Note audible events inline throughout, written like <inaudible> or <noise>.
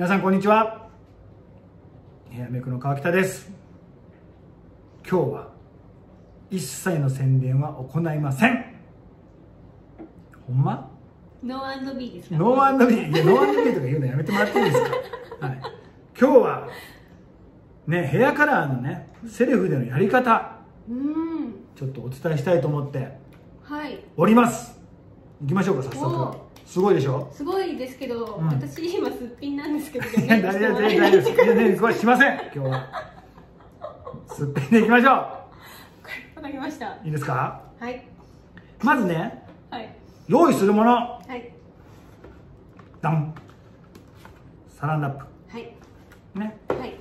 皆さんこんにちは。ヘアメイクの川北です。今日は一切の宣伝は行いません。ほんま？ノービーですか？ノービー。いやノービーとか言うのやめてもらっていいですか、<laughs> はい、今日はねヘアカラーのねセルフでのやり方。うん。ちょっとお伝えしたいと思って。はい。おります。行きましょうか早速すごいでしょ？すごいですけど、うん、私今すっぴんなんですけどいや大丈夫大丈夫ですいやねこれしません。今日は。すっぴんでいきましょう。わかりました。いいですか？はい。まずね、はい、用意するもの。はい。ダン。サランラップ。はい。ね。はい。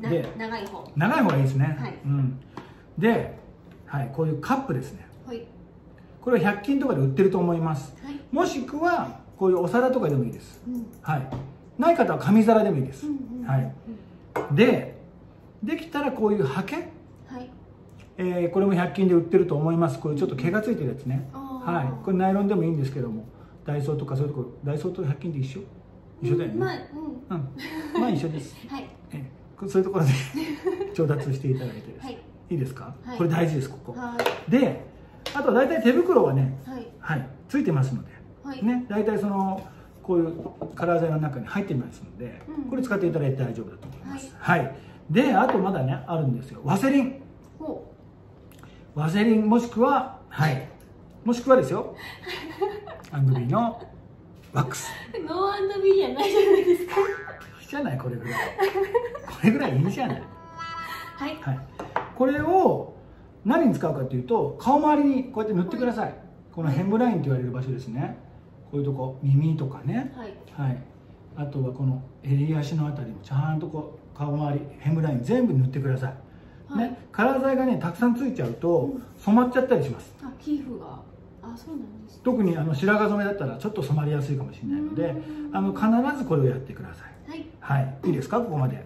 で長い方。長い方がいいですね、はい、うん。で、はい、こういうカップですね。はいこれは100均とかで売ってると思います、はい、もしくはこういうお皿とかでもいいです、うん、はい。ない方は紙皿でもいいです、うんうん、はい、でできたらこういうハケ、はい。えー、これも100均で売ってると思います。これちょっと毛がついてるやつね、はい、これナイロンでもいいんですけども。ダイソーとかそういうとこダイソーと100均で一緒？一緒だよね、まあ、うん、うん、まあ一緒です。<laughs> はい。え。そういうところで <laughs> 調達していただいてです、はい、いいですか、はい、これ大事ですここ、はい、であと大体手袋はね、はい、はい、ついてますので、はい、ね大体そのこういうカラー剤の中に入ってますので、うん、これ使っていただいて大丈夫だと思います、はい、はい、であとまだねあるんですよ。ワセリン。ワセリンもしくははい。もしくはですよ。<laughs> アンドビーのワックス。ノーアンドビーじゃないじゃないですか。いいじゃないこれぐらい。これぐらいいいじゃない。はい、はい、これを何に使うかというと顔周りにこうやって塗ってください。このヘムラインと言われる場所ですね。こういうとこ耳とかね、はい、はい、あとはこの襟足のあたりもちゃんとこう顔周りヘムライン全部塗ってください、はい、ね、カラー剤がねたくさんついちゃうと染まっちゃったりします、あ皮膚が。あそうなんです、ね、特にあの白髪染めだったらちょっと染まりやすいかもしれないのであの必ずこれをやってください。はい、はい、いいですか？ここまで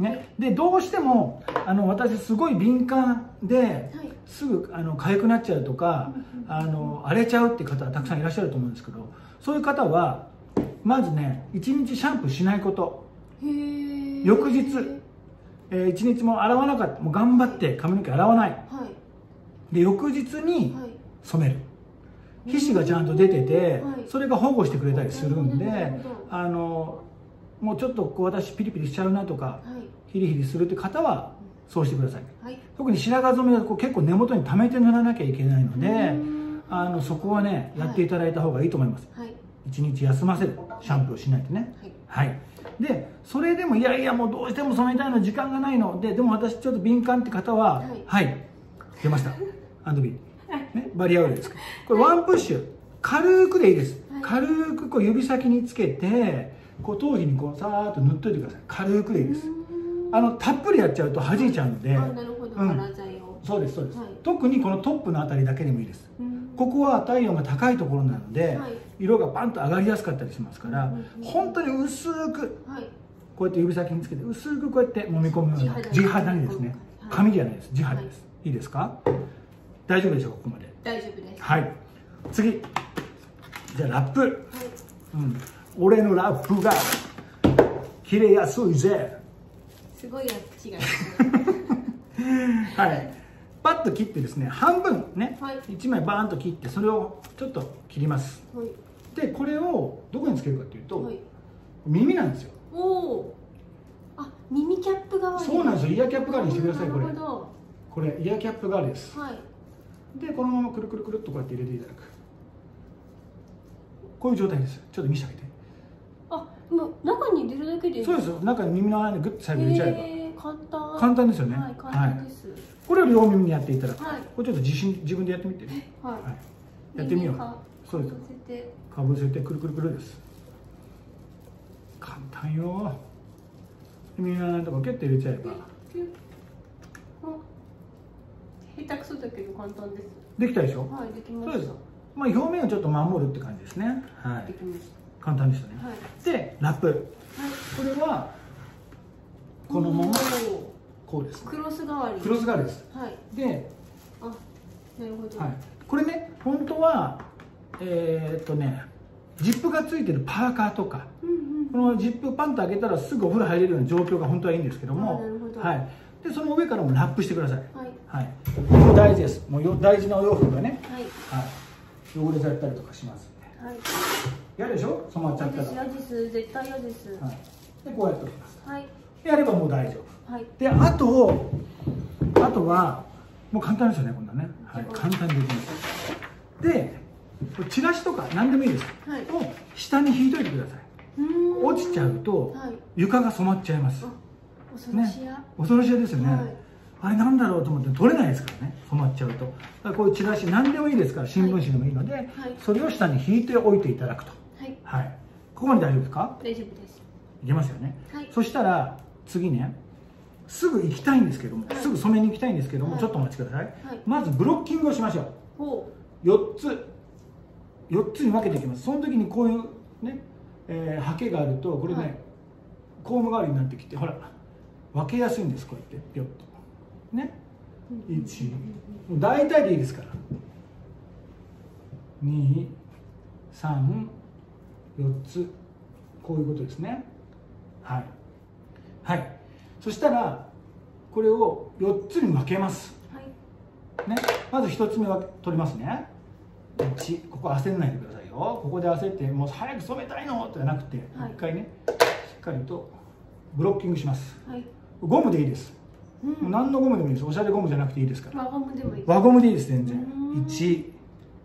ね、でどうしてもあの私すごい敏感で、はい、すぐあの痒くなっちゃうとか、あの荒れちゃうって方はたくさんいらっしゃると思うんですけどそういう方はまずね1日シャンプーしないこと。翌日、えー、1日も洗わなかった。もう頑張って髪の毛洗わない、はい、で翌日に染める、皮脂がちゃんと出てて、それが保護してくれたりするんであのもうちょっとこう私ピリピリしちゃうなとか、はい、ヒリヒリするって方はそうしてください、はい、特に白髪染めはこう結構根元に溜めて塗らなきゃいけないのであのそこはねやっていただいた方がいいと思います、はい、1日休ませる。シャンプーをしないとね。はい、でそれでもいやいやもうどうしても染めたいの時間がないの。ででも私ちょっと敏感って方ははい、出ました。<laughs> アンドビー、ね、バリアオイルですこれワンプッシュ。軽くでいいです、軽くこう指先につけてこう頭皮にこうさーっと塗っといてください。軽くでいいです。あのたっぷりやっちゃうと弾いちゃうので、うん、そうですそうです、はい、特にこのトップのあたりだけでもいいです、ここは体温が高いところなので、はい、色がパンと上がりやすかったりしますから、本当に薄く、はい、こうやって指先につけて薄くこうやって揉み込むような地肌にですね。紙じゃないです。地肌です、い。いですか？大丈夫でしょうここまで。大丈夫です。はい。次。じゃあラップ、うん俺のラップが切れやすいぜ。すごいやつ違い <laughs> はい。パッと切ってですね半分ね、はい、1枚バーンと切ってそれをちょっと切ります、はい、でこれをどこにつけるかというと、はい、耳なんですよ。おおあ耳キャップ代わり。そうなんですよ。イヤーキャップ代わりにしてくださいこれ。これイヤーキャップ代わりです、はい、でこのままくるくるくるっとこうやって入れていただく。こういう状態です。ちょっと見せてあげてもう中に入れるだけでそうです中に耳の間にグッと最後入れちゃえば、えー、簡単。簡単ですよね。はい簡単です、はい、これを両耳にやっていただく、はい、これちょっと自信自分でやってみて、はい、はい、やってみよう。そうです。かぶせて。くるくるくるです。簡単よ。耳の穴とかキュッと入れちゃえば。下手くそだけど簡単です。できたでしょ？はいできました。そうです。まあ表面をちょっと守るって感じですね。はい。できました簡単でしたね、はい、でラップ、はい、これはこのままこうです、ね、クロス代わり。クロス代わりです、はい、であなるほど、はい、これね本当はえー、っとねジップがついてるパーカーとか、うんうん、このジップパンと開けたらすぐお風呂入れるような状況が本当はいいんですけどもはい、でその上からもラップしてください、はい。はい、こ大事です。もうよ大事なお洋服がね、はい。はい、汚れちゃったりとかしますはい、嫌でしょ？染まっちゃったら。嫌です。絶対嫌です、はい、でこうやって。おきます、はい、やればもう大丈夫、はい、であとあとはもう簡単ですよねこんなね、はい、簡単にできます。でチラシとか何でもいいです、はい、を下に引いといてください。落ちちゃうと床が染まっちゃいます、恐ろしや、ね、恐ろしやですよね、はい、あれなんだろうと思って取れないですからね。染まっちゃうと。だからこういうチラシ何でもいいですから新聞紙でもいいので、はい、それを下に引いておいていただくと。はい、はい、ここまで大丈夫ですか？大丈夫です。いけますよね、はい、そしたら次ねすぐ行きたいんですけども、すぐ染めに行きたいんですけども、ちょっとお待ちください、まずブロッキングをしましょう。4つ。4つに分けていきます。その時にこういうね、えー、ハケがあるとこれね、コーム代わりになってきてほら分けやすいんですこうやって。ピョッとね。1大体でいいですから。234つ。こういうことですね。はい。はい。そしたらこれを4つに分けます、はい、ね、まず1つ目は取りますね。1ここ焦んないでくださいよ。ここで焦ってもう早く染めたいのじゃなくて、はい、1回ねしっかりとブロッキングします、はい。ゴムでいいです、うん、何のゴムでもいいです。おしゃれゴムじゃなくていいですから。輪ゴムでもいい輪ゴムでいいです全然。1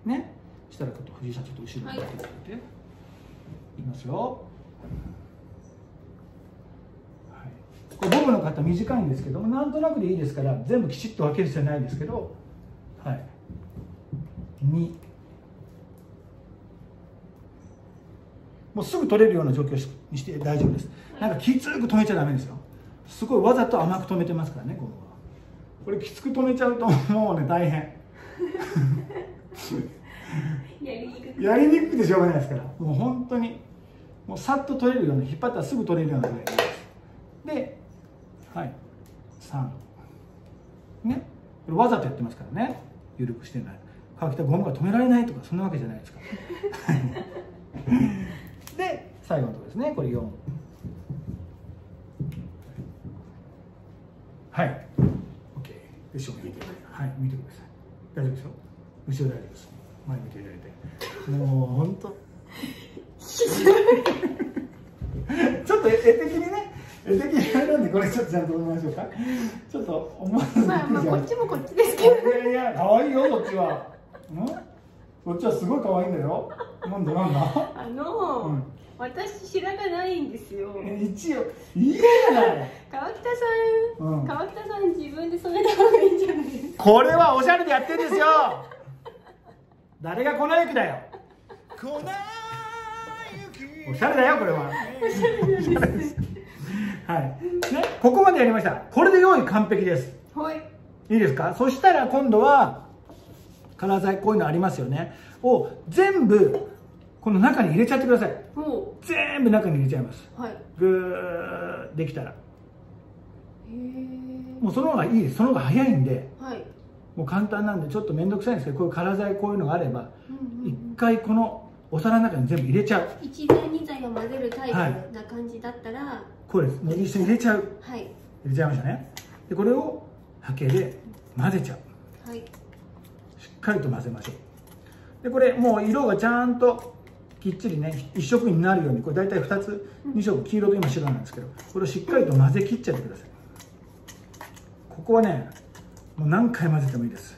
ね。したらちょっと藤井さんちょっと後ろにって。いて、はい、いきますよ。これゴムの型短いんですけどもなんとなくでいいですから全部きちっと分ける必要ないですけど。はい。2もうすぐ取れるような状況にして大丈夫です。なんかきつく止めちゃダメですよすごいわざと甘く止めてますからねこのこれきつく止めちゃうともうね大変。やりにく <laughs> くてしょうがないですからもう本当にもうさっと取れるような引っ張ったらすぐ取れるようなぐらいで。すではい。3ね。これわざとやってますからね。緩くしてない。乾きたゴムが止められないとかそんなわけじゃないですから。<laughs> で最後のところですね。これ4はい。OK 後ろ見てはい見てください。大丈夫ですよ。後ろ大丈夫です。前見ていただいて。もう本当。<laughs> ちょっと絵的にね。絵的にあれなんでこれちょっとちゃんと思いましょうか。ちょっと思わずまあまあこっちもこっちですけどいやいや可愛いよこっちは。ん？こっちはすごい可愛いんだよ。なんでなんだ？あのーうん。私白髪ないんですよ。一応いいじゃない。川北さん、うん、川北さん自分で染めた方がいいんじゃないですか？これはおしゃれでやってんですよ。誰が粉雪だよ。おしゃれだよこれは。おしゃれです。はい。ねここまでやりました。これで用意完璧です。はい。いいですか？そしたら今度はカラー剤こういうのありますよね。を全部この中に入れちゃってください。全部中に入れちゃいます、はい、ぐーできたら。もうその方がいいです。その方が早いんで、はい、もう簡単なんでちょっと面倒くさいんですけどこういう辛剤こういうのがあれば一、うんうん、回このお皿の中に全部入れちゃう。一剤二剤を混ぜるタイプな感じだったら、はい、こうです。もう一緒に入れちゃう、はい、入れちゃいましたね。でこれをハケで混ぜちゃう、はい、かりと混ぜましょう。でこれもう色がちゃんときっちりね一色になるようにこれ大体2つ2色黄色と今白なんですけどこれをしっかりと混ぜきっちゃってください。ここはねもう何回混ぜてもいいです、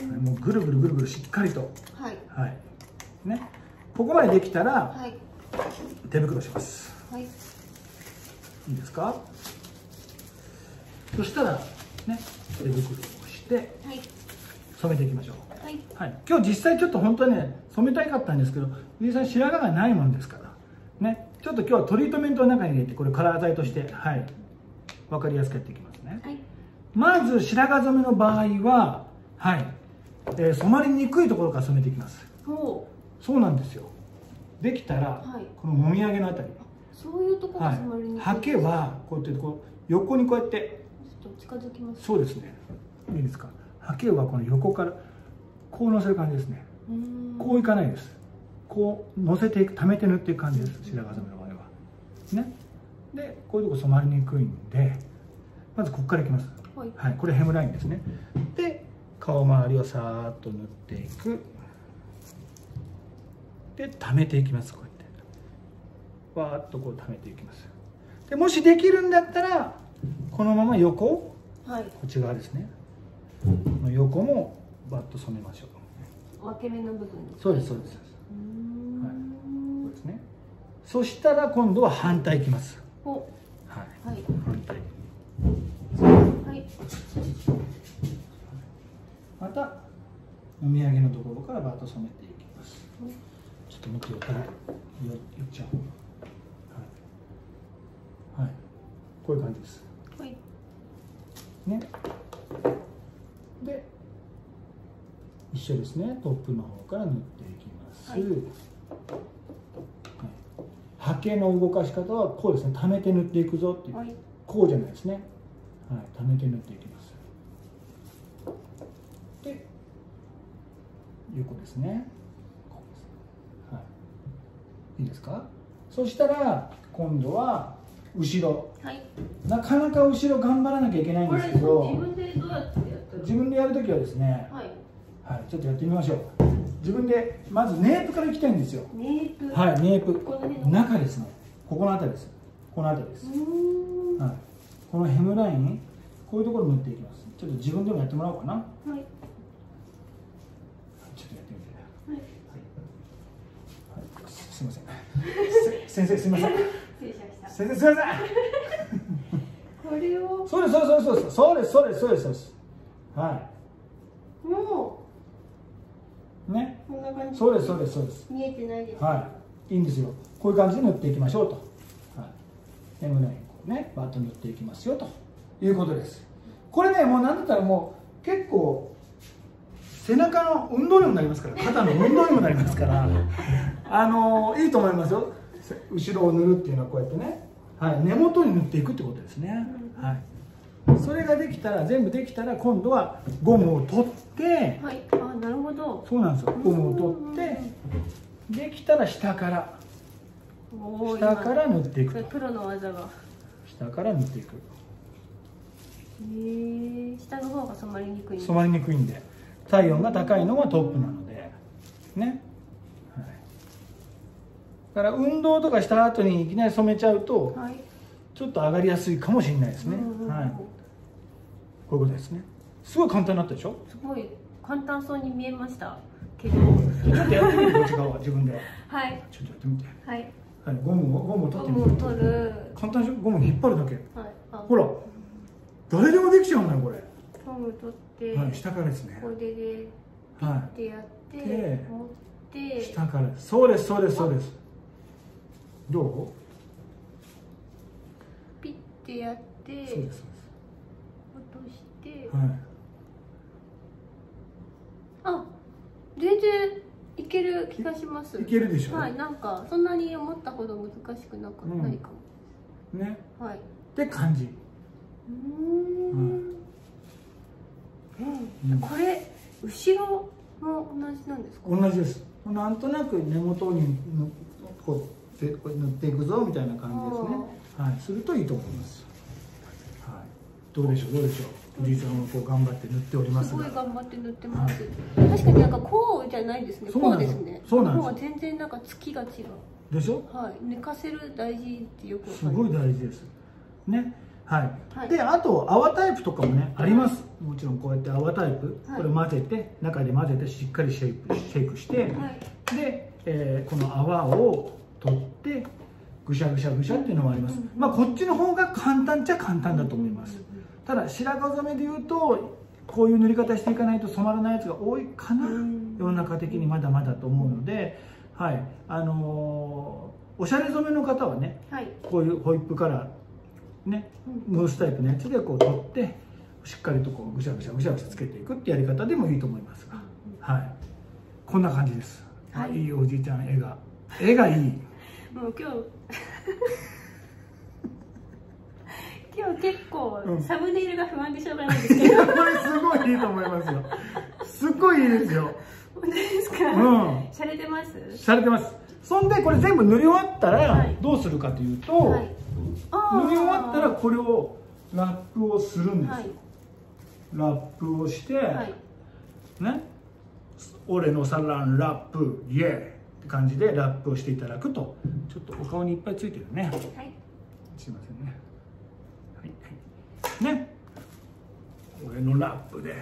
うん、もうぐるぐるぐるぐるしっかりと。はい、はい、ね。ここまでできたら、はい、手袋します、はい、いいですか？そしたらね手袋をして、はい、染めていきましょう。はい、はい、今日実際ちょっと本当にね染めたいかったんですけど藤井さん白髪がないもんですから。ね。ちょっと今日はトリートメントの中に入れてこれカラー剤として。はい。分かりやすくやっていきますね、はい、まず白髪染めの場合ははい、えー、染まりにくいところから染めていきます。そうなんですよ。できたら、はい、このもみあげのあたり。そういうところが染まりにくい、ははこうやってこう横にこうやって。ちょっと近づきます。そうですね。いいですか？ハケはこの横からこう乗せる感じですね。こういかないです。こう乗せていく溜めて塗っていく感じです。白髪染めの場合は。ね。でこういうとこ染まりにくいんでまずここからいきます。はい、はい、これヘムラインですね。で顔周りをさーっと塗っていく。で溜めていきますこうやって。わーっとこう溜めていきます。でもしできるんだったらこのまま横、はい、こっち側ですねの横もバッと染めましょう。分け目の部分そうですそうです。はい、そうですね。そしたら今度は反対いきます。はい、はい、反対。はい。またお土産のところからバッと染めていきます。ちょっと向きを変えよっちゃうはい、はい、こういう感じです。はい。ねで一緒ですね。トップの方から塗っていきます、はい、はけの動かし方はこうですね。溜めて塗っていくぞっていう、はい、こうじゃないですね。はい。溜めて塗っていきます。で横ですね。はい、いいですか？そしたら今度は後ろ、はい、なかなか後ろ頑張らなきゃいけないんですけど。自分でどうやってやった自分でやるときはですね、はい、はい、ちょっとやってみましょう。自分でまずネープからいきたいんですよ。ネープ。はいネープ。中ですね。ここの辺りです。この辺りです。はい、このヘムラインこういうところ塗っていきます。ちょっと自分でもやってもらおうかな。はい。ちょっとやってみて。はい、はい、すみません。<laughs> 先生すみません。先生すみません。<laughs> これを。そうですそうですそうです。そうですそうですそうです。はい。もうね。こんな感じ？そうですそうですそうです。見えてないです。はい。いいんですよ。こういう感じで塗っていきましょうと。はい。インこうね。バッと塗っていきますよと。いうことです。これねもうなんだったらもう結構背中の運動にもなりますから。肩の運動にもなりますから。<laughs> あのいいと思いますよ。後ろを塗るっていうのはこうやってね、はい、根元に塗っていくってことですね、はい、それができたら全部できたら今度はゴムを取ってはい。あなるほど。そうなんですよ。ゴムを取ってできたら下から下から塗っていくプロの技が。下から塗っていく。へえ下の方が染まりにくい染まりにくいんで。体温が高いのがトップなので。ね。だから運動とかした後にいきなり染めちゃうと、はい、ちょっと上がりやすいかもしれないですね、はい、こういうことですね。すごい簡単になったでしょ？すごい簡単そうに見えました。けどちょっとやってみてこっち側自分では。い。ちょっとやってみて。はい、はい、ゴムをゴムを取ってみて。取る。簡単でしょ？ゴム引っ張るだけ、はい、ほら。誰でもできちゃうのよこれ。ゴム取って、はい、下からですね。これでピッてやって、はい、持って。下から。そうですそうですそうです。どう？てやってそうです落としてはい。あ全然いける気がします。いけるでしょ？はいなんかそんなに思ったほど難しくなかないかも、うん、ね。はい。って感じ。うん、うん、これ後ろも同じなんですか？同じです。なんとなく根元にこうってこれ塗っていくぞみたいな感じですねはい。するといいと思います、はい、どうでしょうどうでしょう。おじいさんもこう頑張って塗っておりますすごい頑張って塗ってます、はい、確かになんかこうじゃないですね。こうですね。そうなんです全然なんか月が違う。でしょ？はい。寝かせる大事ってよくすごい大事です。ね。はい、はい、であと泡タイプとかもねあります。もちろんこうやって泡タイプ、これ混ぜて中で混ぜてしっかりシェイクシェイクして、で、えー、この泡を取ってぐしゃぐしゃぐしゃっていうのもあります、まあこっちの方が簡単っちゃ簡単だと思います。ただ白髪染めでいうとこういう塗り方していかないと染まらないやつが多いかな世の中的にまだまだと思うのではい。あのー、おしゃれ染めの方はね、はい、こういうホイップカラーねムースタイプのやつでこう取ってしっかりとこうぐしゃぐしゃぐしゃぐしゃつけていくってやり方でもいいと思いますが。はい。こんな感じです、はい、いいおじいちゃん絵が。絵がいい。<laughs> もう今日今日結構サムネイルが不安でしょうがないんですけど、これすごいいいと思いますよ。すっごいいいですよ。本当ですか？うん。洒落てます？されてます。そんでこれ全部塗り終わったらはい。どうするかというと、はい。あー。塗り終わったらこれをラップをするんですよ、はい。ラップをして、はい。ね。俺のサランラップイエーって感じでラップをしていただくと。ちょっとお顔にいっぱいついてるね。はい。すいませんね。はい。はいね。俺のラップで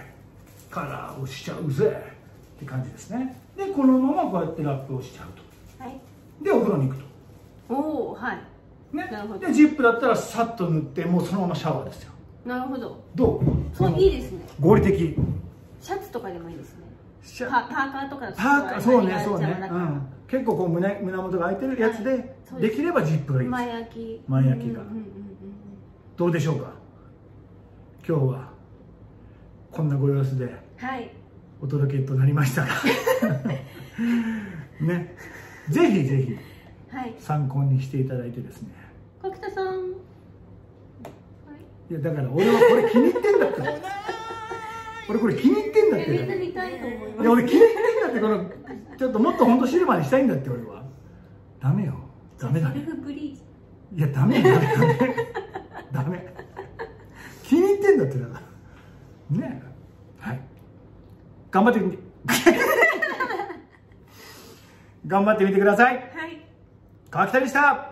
カラーをしちゃうぜ。って感じですね。でこのままこうやってラップをしちゃうはい。とでお風呂に行くと。おおはい。ね。なるほど。でジップだったらさっと塗ってもうそのままシャワーですよ。なるほど。どう？そういいですね。合理的。シャツとかでもいいですねパパーカーとかパーカーそうねそうね、うん、結構こう胸胸元が開いてるやつで、はいでです。きればジップがいいです。前焼き。前焼きが。うんうんうんうんどうでしょうか？今日はこんなご様子ではい。お届けとなりましたが。<laughs> ね。ぜひぜひはい。参考にしていただいてですね。角田さん。はいいやだから俺はこれ気に入ってんだって <laughs> 俺これ気に入ってんだって。えみんな見たいと思いいや俺気に入ってんだってこのちょっともっと本当シルバーにしたいんだって俺は。ダメよ。ダメだ。セルフブリーチ。いやダメダメダメ。ダメ。気に入ってんだってだから。ね。えはい。頑張ってみ <laughs> 頑張ってみてください。はい。川北でした